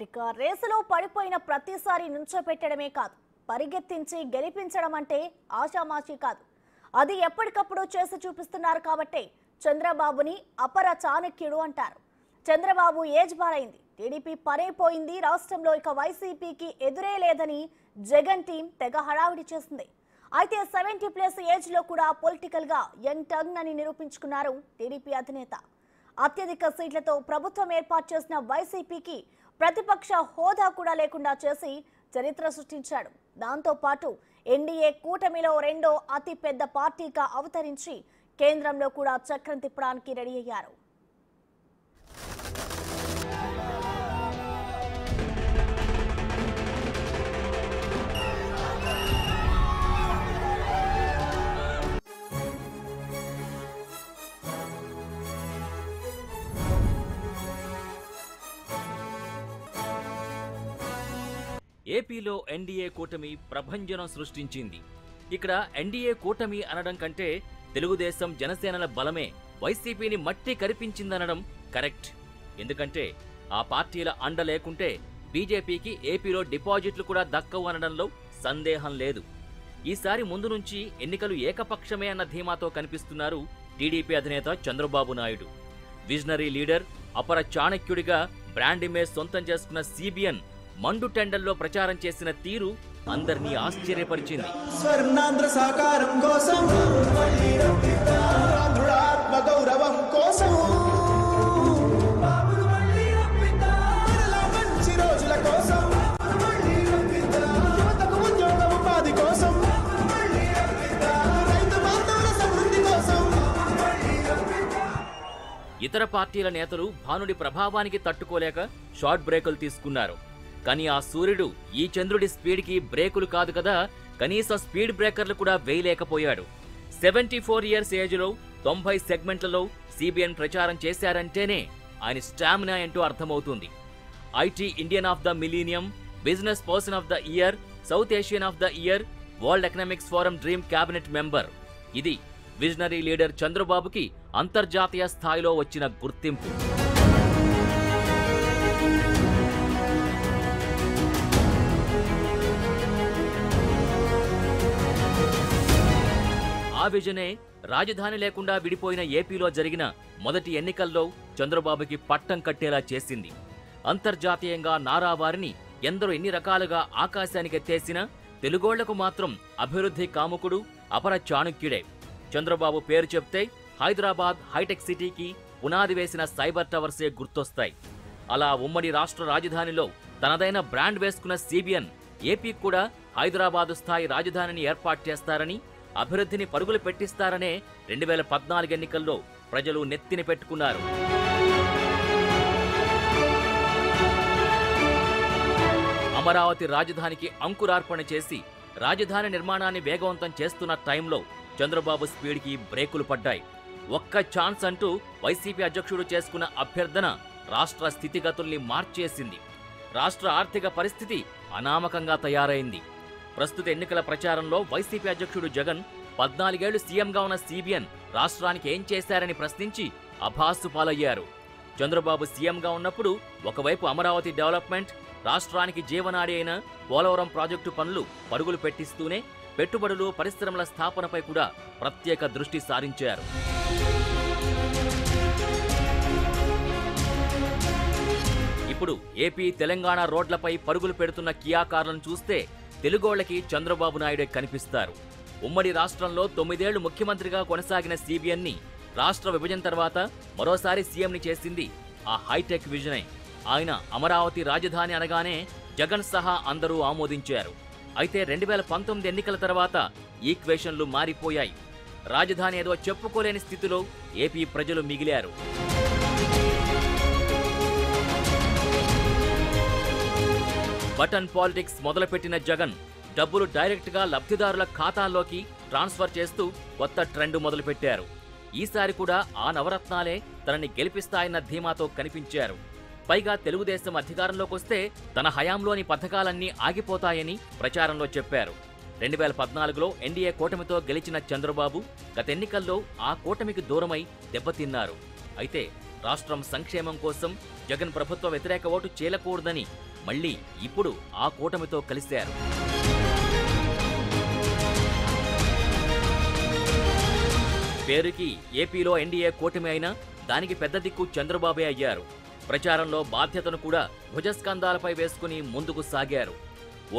ఇక రేసులో పడిపోయిన ప్రతిసారి నుంచోపెట్టడమే కాదు పరిగెత్తించి గెలిపించడం అంటే ఆషామాషీ కాదు. అది ఎప్పటికప్పుడు చేసి చూపిస్తున్నారు కాబట్టే చంద్రబాబుని అపర చాణక్యుడు అంటారు. చంద్రబాబు ఏజ్ బారైంది టీడీపీ పనైపోయింది. రాష్ట్రంలో ఇక వైసీపీకి ఎదురే లేదని జగన్ టీం తెగ హడావిడి చేసింది. అయితే సెవెంటీ ప్లస్ ఏజ్లో కూడా పొలిటికల్గా యంగ్ టర్న్ అని నిరూపించుకున్నారు టీడీపీ అధినేత. అత్యధిక సీట్లతో ప్రభుత్వం ఏర్పాటు చేసిన వైసీపీకి ప్రతిపక్ష హోదా కూడా లేకుండా చేసి చరిత్ర సృష్టించాడు. దాంతో పాటు ఎన్డీఏ కూటమిలో రెండో అతిపెద్ద పార్టీగా అవతరించి కేంద్రంలో కూడా చక్రం తిప్పడానికి రెడీ అయ్యారు. ఏపీలో ఎన్డీఏ కూటమి ప్రభంజనం సృష్టించింది. ఇక్కడ ఎన్డీఏ కూటమి అనడం కంటే తెలుగుదేశం జనసేనల బలమే వైసీపీని మట్టి కరిపించిందనడం కరెక్ట్. ఎందుకంటే ఆ పార్టీల అండ లేకుంటే బీజేపీకి ఏపీలో డిపాజిట్లు కూడా దక్కవు అనడంలో సందేహం లేదు. ఈసారి ముందు నుంచి ఎన్నికలు ఏకపక్షమే అన్న ధీమాతో కనిపిస్తున్నారు టీడీపీ అధినేత చంద్రబాబు నాయుడు. విజనరీ లీడర్ అపర చాణక్యుడిగా బ్రాండ్ ఇమేజ్ సొంతం చేసుకున్న సిబిఎన్ మండు టెండల్లో ప్రచారం చేసిన తీరు అందరినీ ఆశ్చర్యపరిచింది. స్వర్ణాంధ్ర సాకారం గౌరవం కోసం. ఇతర పార్టీల నేతలు భానుడి ప్రభావానికి తట్టుకోలేక షార్ట్ బ్రేకులు తీసుకున్నారు. కానీ ఆ సూర్యుడు ఈ చంద్రుడి స్పీడ్కి బ్రేకులు కాదు కదా కనీస స్పీడ్ బ్రేకర్లు కూడా వేయలేకపోయాడు. సెవెంటీ ఫోర్ ఇయర్స్ ఏజ్లో తొంభై సెగ్మెంట్లలో సిబిఎన్ ప్రచారం చేశారంటేనే ఆయన స్టామినా ఏంటో అర్థమవుతుంది. IT Indian of the millennium business person of the year South Asian of the year world economics forum dream cabinet member. ఇది విజనరీ లీడర్ చంద్రబాబుకి అంతర్జాతీయ స్థాయిలో వచ్చిన గుర్తింపు. ఆ విజనే రాజధాని లేకుండా విడిపోయిన ఏపీలో జరిగిన మొదటి ఎన్నికల్లో చంద్రబాబుకి పట్టం కట్టేలా చేసింది. అంతర్జాతీయంగా నారా వారిని ఎందరో ఎన్ని రకాలుగా ఆకాశానికెత్తేసినా తెలుగోళ్ళకు మాత్రం అభివృద్ధి కాముకుడు అపర చాణుక్యుడే. చంద్రబాబు పేరు చెప్తే హైదరాబాద్ హైటెక్ సిటీకి పునాది వేసిన సైబర్ టవర్సే గుర్తొస్తాయి. అలా ఉమ్మడి రాష్ట్ర రాజధానిలో తనదైన బ్రాండ్ వేసుకున్న సిబిఎన్ ఏపీ కూడా హైదరాబాదు స్థాయి రాజధానిని ఏర్పాటు చేస్తారని అభివృద్ధిని పరుగులు పెట్టిస్తారనే రెండు వేల పద్నాలుగు ఎన్నికల్లో ప్రజలు నెత్తిని పెట్టుకున్నారు. అమరావతి రాజధానికి అంకురార్పణ చేసి రాజధాని నిర్మాణాన్ని వేగవంతం చేస్తున్న టైంలో చంద్రబాబు స్పీడ్కి బ్రేకులు పడ్డాయి. ఒక్క ఛాన్స్ అంటూ వైసీపీ అధ్యక్షుడు చేసుకున్న అభ్యర్థన రాష్ట్ర స్థితిగతుల్ని మార్చేసింది. రాష్ట్ర ఆర్థిక పరిస్థితి అనామకంగా తయారైంది. ప్రస్తుత ఎన్నికల ప్రచారంలో వైసీపీ అధ్యక్షుడు జగన్ పద్నాలుగేళ్ళు సీఎంగా ఉన్న సిబిఎన్ రాష్ట్రానికి ఏం చేశారని ప్రశ్నించి అభాసు పాలయ్యారు. చంద్రబాబు సీఎంగా ఉన్నప్పుడు ఒకవైపు అమరావతి డెవలప్మెంట్ రాష్ట్రానికి జీవనాడి అయిన పోలవరం ప్రాజెక్టు పనులు పరుగులు పెట్టిస్తూనే పెట్టుబడులు పరిశ్రమల స్థాపనపై కూడా ప్రత్యేక దృష్టి సారించారు. ఇప్పుడు ఏపీ తెలంగాణ రోడ్లపై పరుగులు పెడుతున్న కియా కార్లను చూస్తే తెలుగోళ్ళకి చంద్రబాబు నాయుడే కనిపిస్తారు. ఉమ్మడి రాష్ట్రంలో తొమ్మిదేళ్ళు ముఖ్యమంత్రిగా కొనసాగిన సిబిఎన్ని రాష్ట్ర విభజన తర్వాత మరోసారి సీఎంని చేసింది ఆ హైటెక్ విజనే. ఆయన అమరావతి రాజధాని అనగానే జగన్ సహా అందరూ ఆమోదించారు. అయితే రెండు వేల పంతొమ్మిది ఎన్నికల తర్వాత ఈక్వేషన్లు మారిపోయాయి. రాజధాని ఏదో చెప్పుకోలేని స్థితిలో ఏపీ ప్రజలు మిగిలారు. బటన్ పాలిటిక్స్ మొదలుపెట్టిన జగన్ డబ్బులు డైరెక్ట్గా లబ్ధిదారుల ఖాతాల్లోకి ట్రాన్స్ఫర్ చేస్తూ కొత్త ట్రెండ్ మొదలుపెట్టారు. ఈసారి కూడా ఆ నవరత్నాలే తనని గెలిపిస్తాయన్న ధీమాతో కనిపించారు. పైగా తెలుగుదేశం అధికారంలోకి వస్తే తన హయాంలోని పథకాలన్నీ ఆగిపోతాయని ప్రచారంలో చెప్పారు. రెండు వేల పద్నాలుగులో ఎన్డీఏ కూటమితో గెలిచిన చంద్రబాబు గత ఎన్నికల్లో ఆ కూటమికి దూరమై దెబ్బతిన్నారు. అయితే రాష్ట్రం సంక్షేమం కోసం జగన్ ప్రభుత్వ వ్యతిరేక ఓటు చేయకూడదని మళ్ళీ ఇప్పుడు ఆ కూటమితో కలిశారు. పేరుకి ఏపీలో ఎన్డీఏ కూటమి అయినా దానికి పెద్ద దిక్కు చంద్రబాబే అయ్యారు. ప్రచారంలో బాధ్యతను కూడా భుజస్కంధాలపై వేసుకుని ముందుకు సాగారు.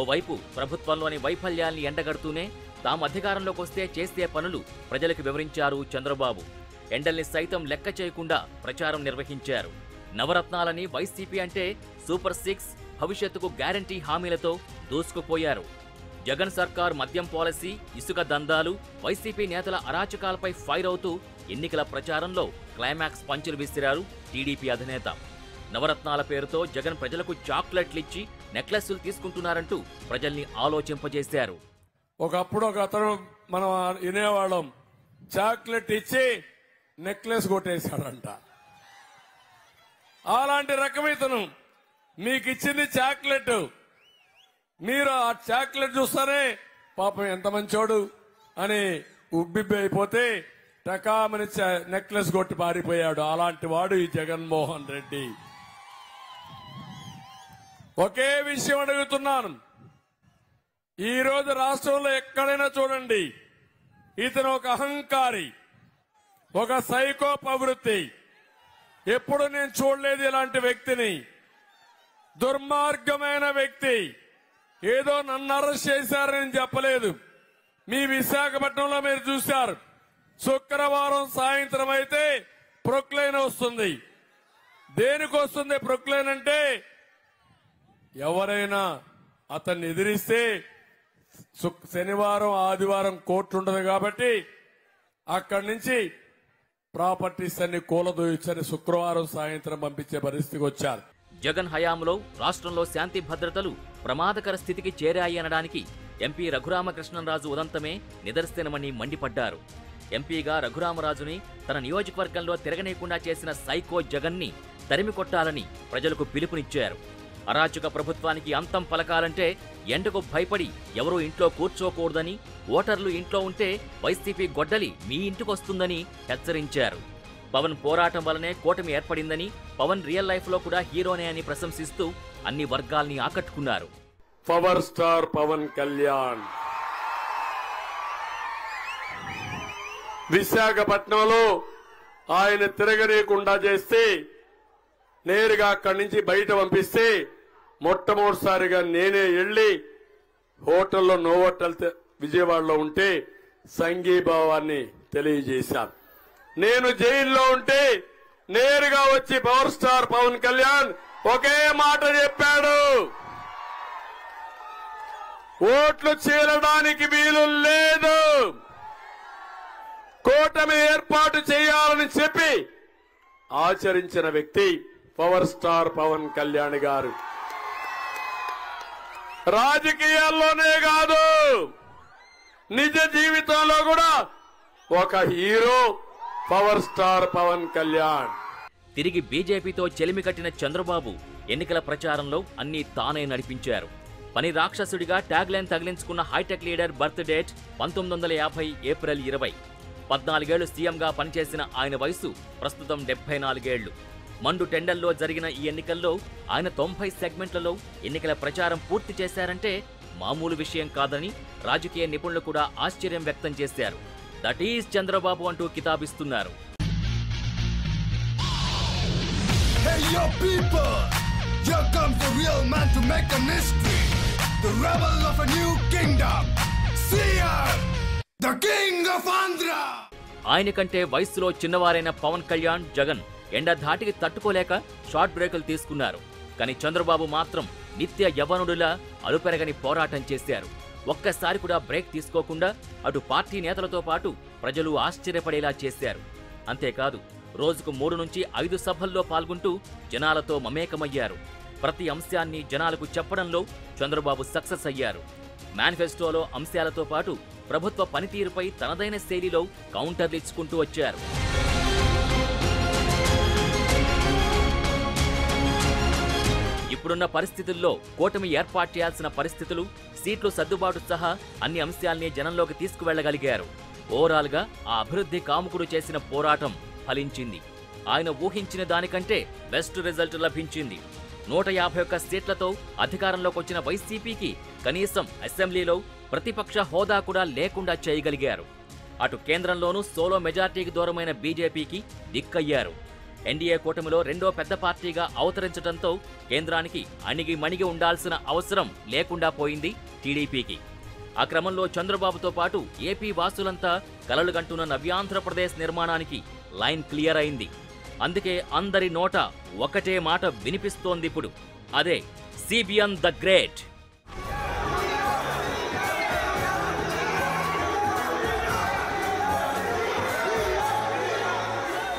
ఓవైపు ప్రభుత్వంలోని వైఫల్యాల్ని ఎండగడుతూనే తాము అధికారంలోకి వస్తే చేసే పనులు ప్రజలకు వివరించారు చంద్రబాబు. ఎండల్ని సైతం లెక్క చేయకుండా ప్రచారం నిర్వహించారు. నవరత్నాలని వైసీపీ అంటే సూపర్ సిక్స్ భవిష్యత్తుకు గ్యారంటీ హామీలతో దూసుకుపోయారు. జగన్ సర్కార్ మద్యం పాలసీ ఇసుక దందాలు వైసీపీ నేతల అరాచకాలపై ఫైర్ అవుతూ ఎన్నికల ప్రచారంలో క్లైమాక్స్ పంచులు విసిరారు టీడీపీ అధినేత. నవరత్నాల పేరుతో జగన్ ప్రజలకు చాక్లెట్లిచ్చి నెక్లెస్లు తీసుకుంటున్నారంటూ ప్రజల్ని ఆలోచింపజేశారు. ఒకప్పుడు ఒక అతను మనం వినేవాళ్ళం చాక్లెట్ ఇచ్చి నెక్లెస్ కొట్టేశాడంట. అలాంటి రకం ఇతను మీకు ఇచ్చింది చాక్లెట్. మీరు ఆ చాక్లెట్ చూస్తారే పాపం ఎంత మంచోడు అని ఉబ్బిబ్బి అయిపోతే టకామని నెక్లెస్ కొట్టి పారిపోయాడు అలాంటి వాడు ఈ జగన్మోహన్ రెడ్డి. ఒకే విషయం అడుగుతున్నాను. ఈ రోజు రాష్ట్రంలో ఎక్కడైనా చూడండి ఇతను ఒక అహంకారి. ఒక సైకో ప్రవృత్తి ఎప్పుడు నేను చూడలేదు ఇలాంటి వ్యక్తిని. దుర్మార్గమైన వ్యక్తి. ఏదో నన్ను అరెస్ట్ చేశారని చెప్పలేదు. మీ విశాఖపట్నంలో మీరు చూశారు. శుక్రవారం సాయంత్రం అయితే ప్రొక్లైన్ వస్తుంది. దేనికి వస్తుంది ప్రొక్లైన్ అంటే ఎవరైనా అతన్ని ఎదిరిస్తే శుక్- శనివారం ఆదివారం కోర్టు ఉండదు కాబట్టి అక్కడి నుంచి ప్రాపర్టీస్ అన్ని కూలదోయించని శుక్రవారం సాయంత్రం పంపించే పరిస్థితికి వచ్చారు. జగన్ హయాంలో రాష్ట్రంలో శాంతి భద్రతలు ప్రమాదకర స్థితికి చేరాయి అనడానికి ఎంపీ రఘురామకృష్ణంరాజు ఉదంతమే నిదర్శనమని మండిపడ్డారు. ఎంపీగా రఘురామరాజుని తన నియోజకవర్గంలో తిరగనీయకుండా చేసిన సైకో జగన్ని తరిమి కొట్టాలని ప్రజలకు పిలుపునిచ్చారు. అరాచక ప్రభుత్వానికి అంతం పలకాలంటే ఎండకు భయపడి ఎవరూ ఇంట్లో కూర్చోకూడదని ఓటర్లు ఇంట్లో ఉంటే వైసీపీ గొడ్డలి మీ ఇంటికొస్తుందని హెచ్చరించారు. పవన్ పోరాటం వలనే కూటమి ఏర్పడిందని పవన్ రియల్ లైఫ్లో కూడా హీరోనే అని ప్రశంసిస్తూ అన్ని వర్గాల్ని ఆకట్టుకున్నారు. Power star Pawan Kalyan. విశాఖపట్నంలో ఆయన తిరగనీయకుండా చేస్తే నేరుగా అక్కడి నుంచి బయట పంపిస్తే మొట్టమొదటిసారిగా నేనే వెళ్ళి హోటల్లో నోవోటల్ తె- విజయవాడలో ఉంటే సంఘీభావాన్ని తెలియజేశాను. నేను జైల్లో ఉంటే నేరుగా వచ్చి పవర్ స్టార్ పవన్ కళ్యాణ్ ఒకే మాట చెప్పాడు. ఓట్లు చేరడానికి వీలు లేదు. కూటమి ఏర్పాటు చేయాలని చెప్పి ఆచరించిన వ్యక్తి పవర్ స్టార్ పవన్ కళ్యాణ్ గారు. రాజకీయాల్లోనే కాదు. నిజ జీవితంలో కూడా ఒక hero power star Pawan Kalyan. తిరిగి బీజేపీతో చెలిమి కట్టిన చంద్రబాబు ఎన్నికల ప్రచారంలో అన్ని తానే నడిపించారు. పని రాక్షసుడిగా ట్యాగ్ లైన్ తగిలించుకున్న హైటెక్ లీడర్ బర్త్ డేట్ పంతొమ్మిది వందల యాభై ఏప్రిల్ ఇరవై. పద్నాలుగేళ్ళు సీఎంగా పనిచేసిన ఆయన వయసు ప్రస్తుతం డెబ్బై నాలుగేళ్ళు. మండు టెండల్లో జరిగిన ఈ ఎన్నికల్లో ఆయన తొంభై సెగ్మెంట్లలో ఎన్నికల ప్రచారం పూర్తి చేశారంటే మామూలు విషయం కాదని రాజకీయ నిపుణులు కూడా ఆశ్చర్యం వ్యక్తం చేశారు. దట్ ఈజ్ చంద్రబాబు అంటూ కితాబిస్తున్నారు. ఆయన కంటే వయస్సులో చిన్నవారైన పవన్ కళ్యాణ్ జగన్ ఎండ ధాటికి తట్టుకోలేక షార్ట్ బ్రేకులు తీసుకున్నారు. కానీ చంద్రబాబు మాత్రం నిత్య యవనుడిలా అలుపెరగని పోరాటం చేశారు. ఒక్కసారి కూడా బ్రేక్ తీసుకోకుండా అటు పార్టీ నేతలతో పాటు ప్రజలు ఆశ్చర్యపడేలా చేశారు. అంతేకాదు రోజుకు మూడు నుంచి ఐదు సభల్లో పాల్గొంటూ జనాలతో మమేకమయ్యారు. ప్రతి అంశాన్ని జనాలకు చెప్పడంలో చంద్రబాబు సక్సెస్ అయ్యారు. మేనిఫెస్టోలో అంశాలతో పాటు ప్రభుత్వ పనితీరుపై తనదైన శైలిలో కౌంటర్లు ఇచ్చుకుంటూ వచ్చారు. ఇప్పుడున్న పరిస్థితుల్లో కూటమి ఏర్పాటు చేయాల్సిన పరిస్థితులు సీట్లు సర్దుబాటు సహా అన్ని అంశాల్ని జనంలోకి తీసుకువెళ్ళగలిగారు ఓవరాల్గా ఆ అభివృద్ధి కాముకుడు చేసిన పోరాటం ఫలించింది. ఆయన ఊహించిన దానికంటే బెస్ట్ రిజల్ట్ లభించింది. నూట యాభై ఒక్క సీట్లతో అధికారంలోకి వచ్చిన వైసీపీకి కనీసం అసెంబ్లీలో ప్రతిపక్ష హోదా కూడా లేకుండా చేయగలిగారు. అటు కేంద్రంలోనూ సోలో మెజార్టీకి దూరమైన బీజేపీకి దిక్కయ్యారు. ఎన్డీఏ కూటమిలో రెండో పెద్ద పార్టీగా అవతరించడంతో కేంద్రానికి అణిగి మణిగి ఉండాల్సిన అవసరం లేకుండా పోయింది టీడీపీకి. ఆ క్రమంలో చంద్రబాబుతో పాటు ఏపీ వాసులంతా కలలుగంటున్న నవ్యాంధ్రప్రదేశ్ నిర్మాణానికి లైన్ క్లియర్ అయింది. అందుకే అందరి నోట ఒకటే మాట వినిపిస్తోందిప్పుడు. అదే సిబిఎన్ ద గ్రేట్.